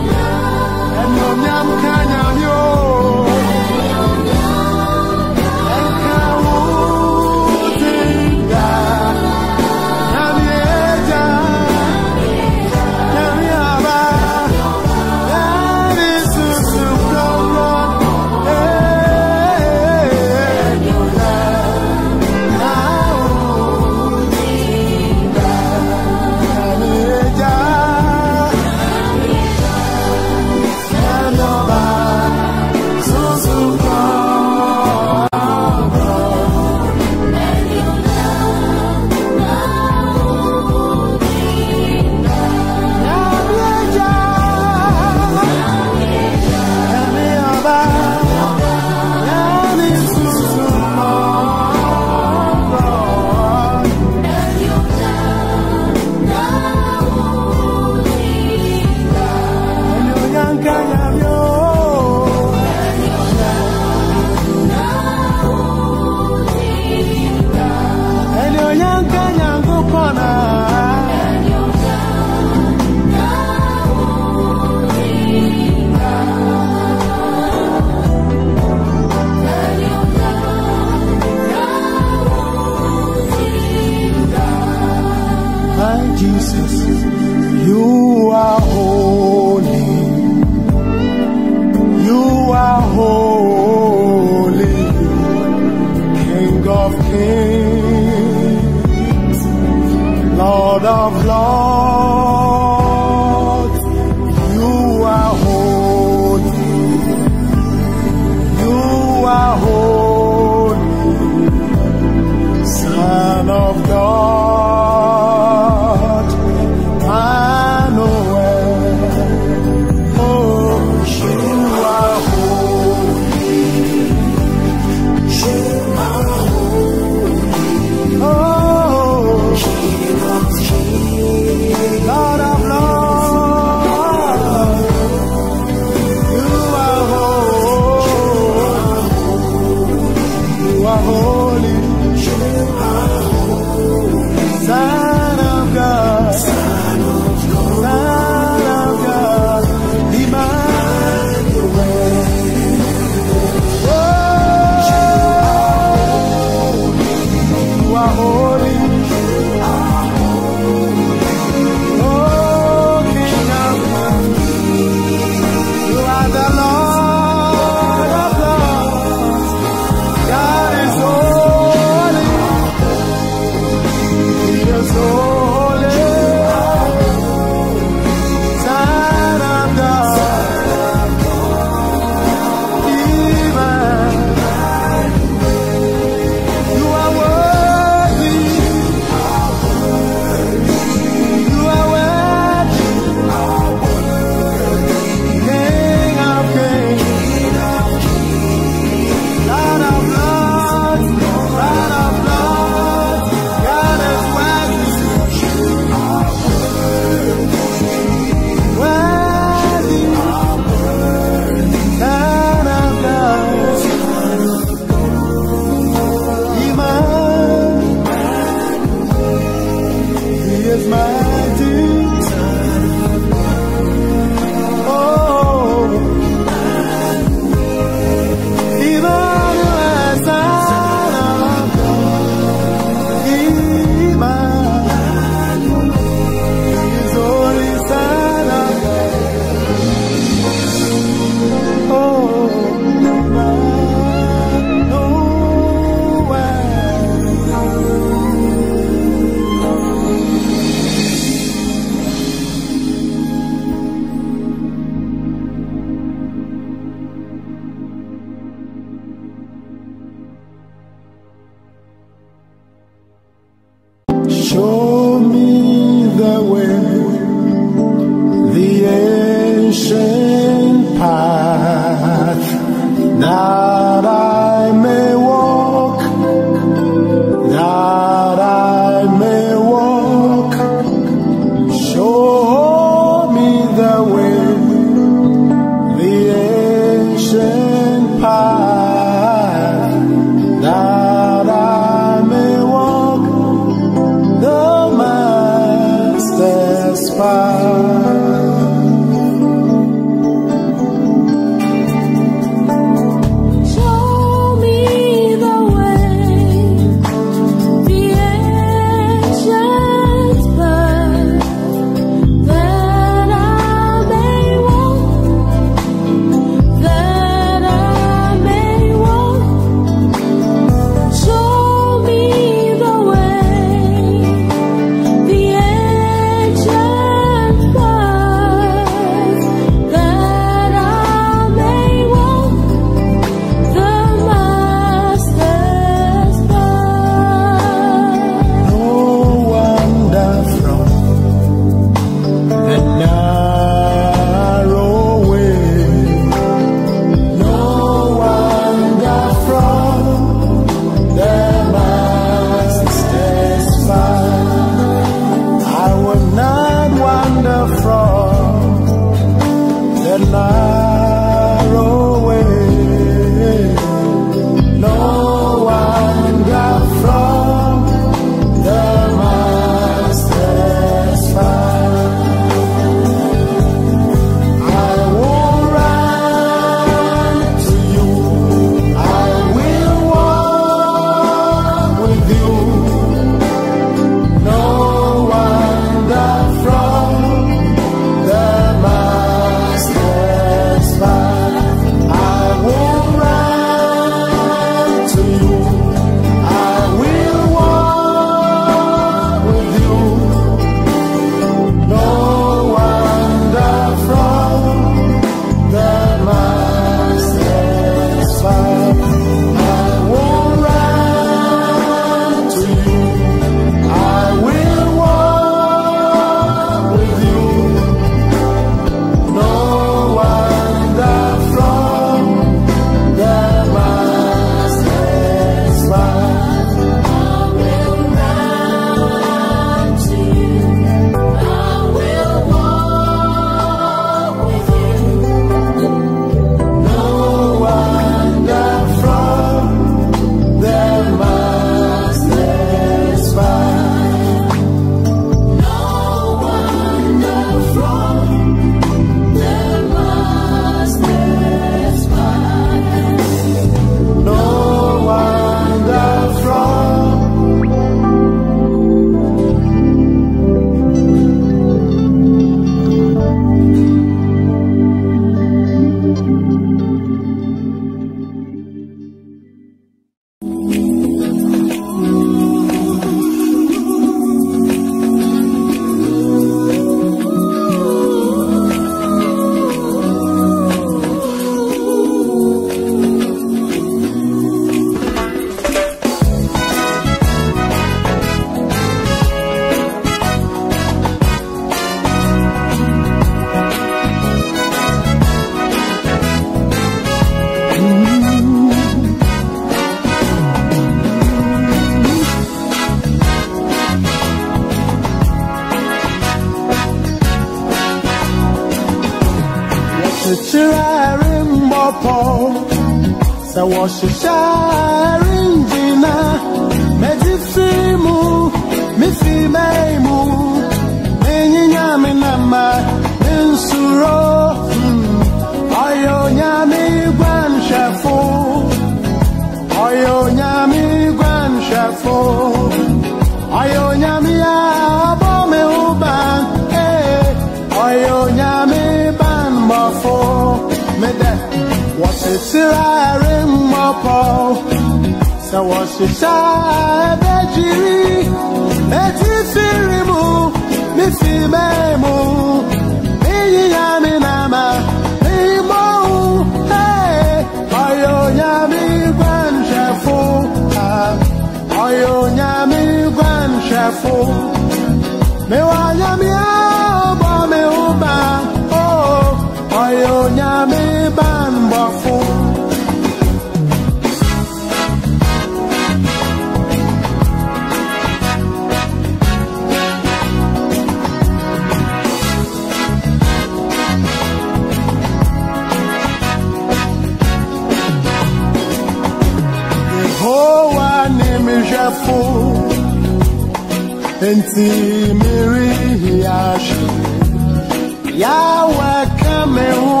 S1: yawe ka me ho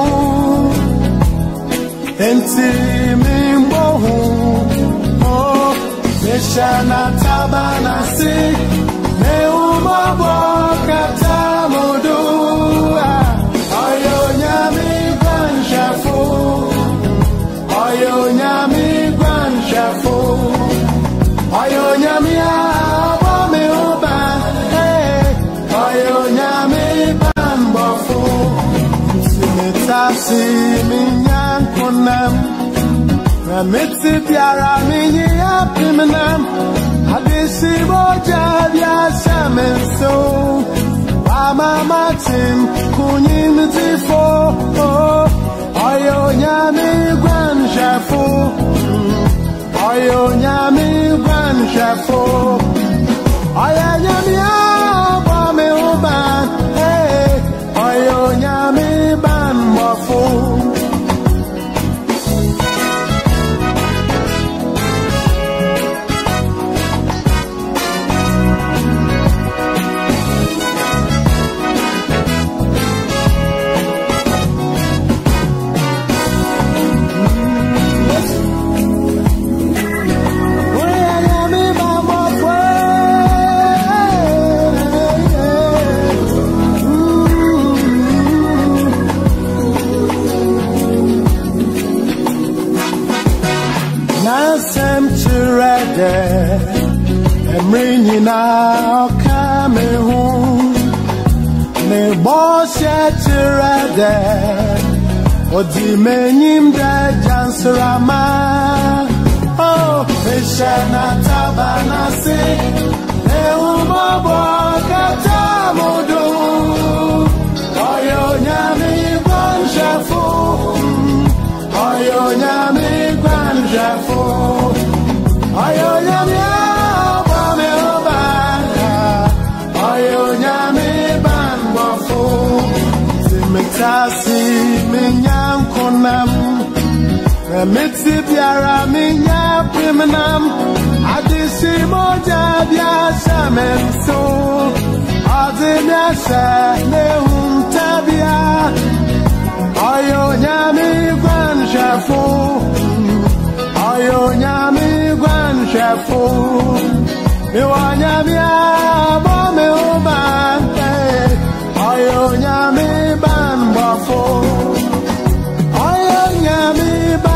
S1: enti membɔ ho Oh, mehyɛ n'ataba n'ase mehumɔbɔ kata metase menya nkonam na biara menye apem nam adesi mogya biasa me nso wama matem konyimdifo Oh, ɔyɛ onyame guanhwɛfo ɔyɛ onyame guanhwɛfo ɔyɛ nyame a ɔbɔ me ban Ee, ɔyɛ onyame banbɔfo mmere nyinaa ɔka me ho me bɔhyɛ kyerɛ dɛ ɔdi m'anim dɛ gyansrama Oh, mehyɛ n'ataba n'ase ehumɔbɔ kata mo do ɔyɛ onyame guanhwɛfo ɔyɛ onyame guanhwɛfo ɔyɛ onyame metase menya nkonam. Na mete biara menya pemnam adesi mogya biasa me nso ɔde me ahyɛ ne huntabea ɔyɛ onyame guanhwɛfo ɔyɛ onyame guanhwɛfo mewɔ nyame a bɔ me ho ban eh, ɔyɛ onyame banbɔfo ɔyɛ onyame banbɔfo